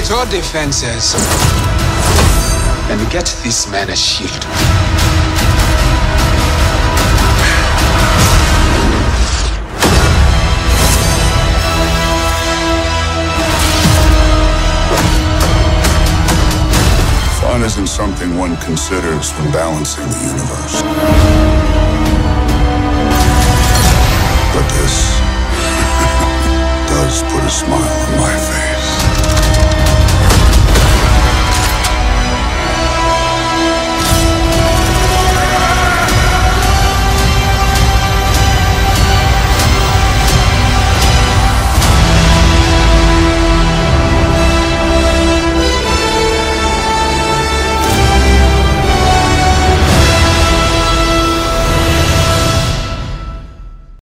Engage all defenses. And get this man a shield. Fun isn't something one considers when balancing the universe. But this does put a smile on my